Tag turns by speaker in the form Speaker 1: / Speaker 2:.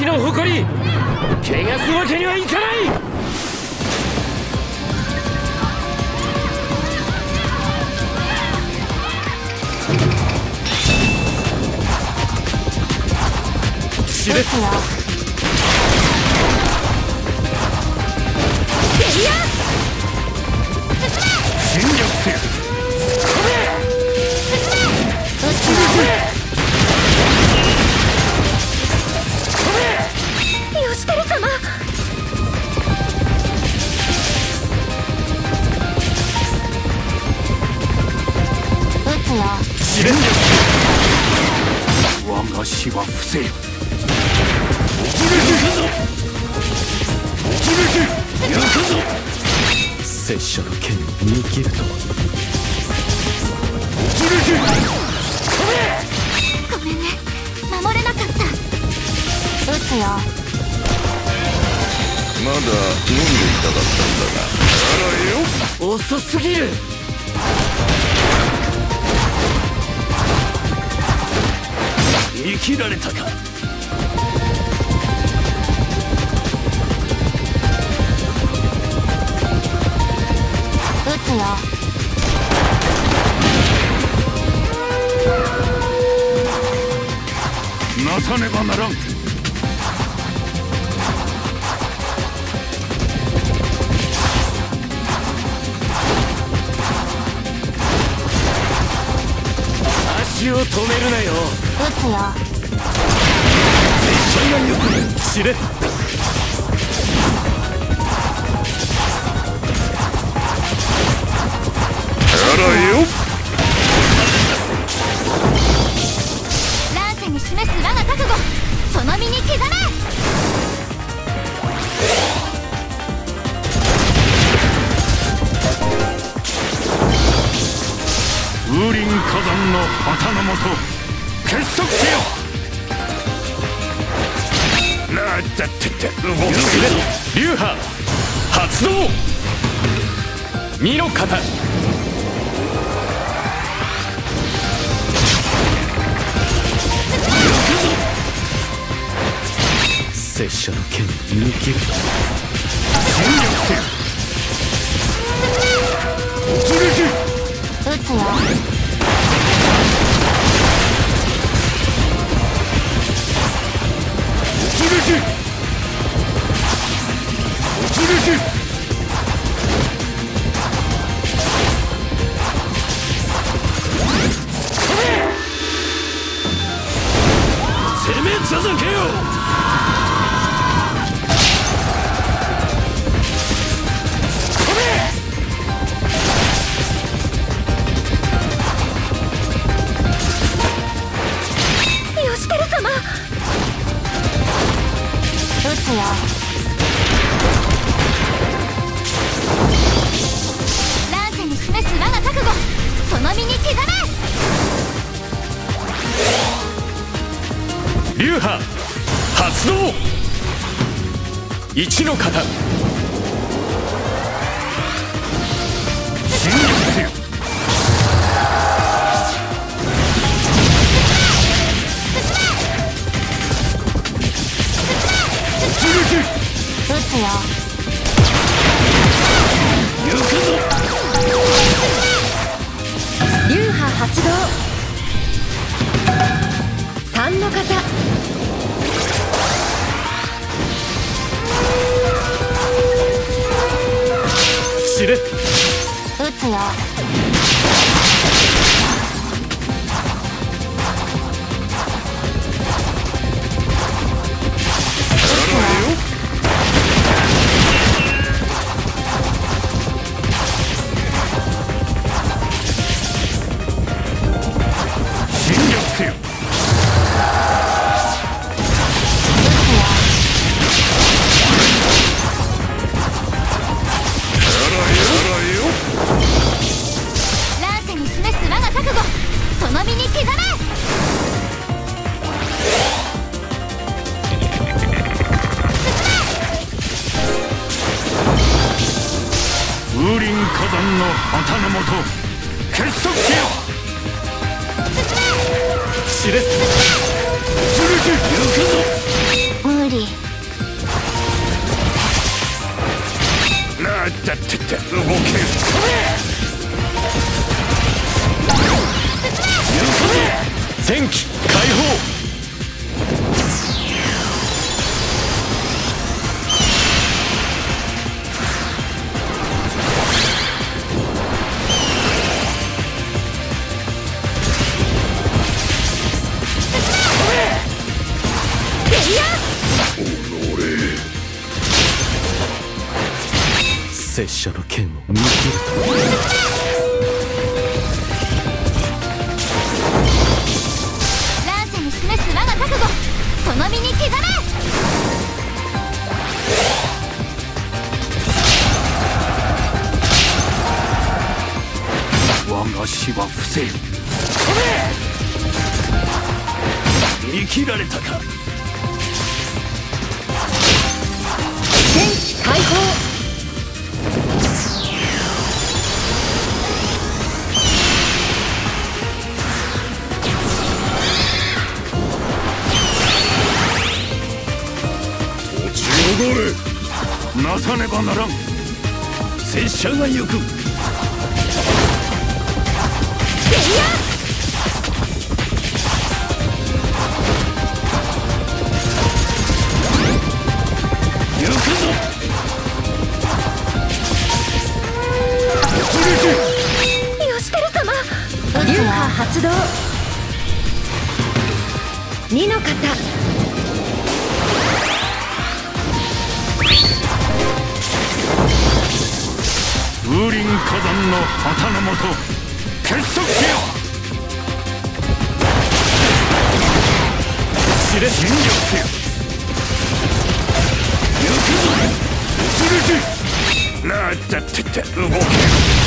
Speaker 1: 地の誇り汚すわけにはいかない！死ですよ試練我が死は伏せよ拙者の剣に見切るとは
Speaker 2: ごめんね守れなかった撃つよ
Speaker 3: まだ飲んでいたかったんだが。
Speaker 1: あらよ遅すぎる。見切られたか。
Speaker 2: 撃つよ。
Speaker 1: なさねばならんを止めるなよ。
Speaker 2: 撃つよ
Speaker 1: 知れ
Speaker 3: あらよ。
Speaker 2: 乱世に示す我が覚悟。その身に刻め
Speaker 1: 旗のもと結束せよ。なだってって動く流派発動。身の型拙者の剣に見切る。戦力せよ撃
Speaker 2: つよ
Speaker 1: 攻め続けよ
Speaker 2: 乱世に示す我が覚悟。その身に刻め
Speaker 1: 流派発動。一の型。侵略
Speaker 2: つよたの
Speaker 1: もと結束しよしれっ行くぞ
Speaker 2: 無理なん
Speaker 4: だってって動け
Speaker 2: る前期解放拙者の剣を見切ると
Speaker 5: 乱世に示す我が覚悟その身に刻め
Speaker 2: 我が死は不正見切られたか。
Speaker 5: 戦機解放
Speaker 2: なさねばならん。拙者が行く。
Speaker 5: 発動。二の型
Speaker 2: 風林火山の旗のもと結束せよ知れ尽力せよ。行くぞ。
Speaker 4: 移れてラッタッタッタ動け。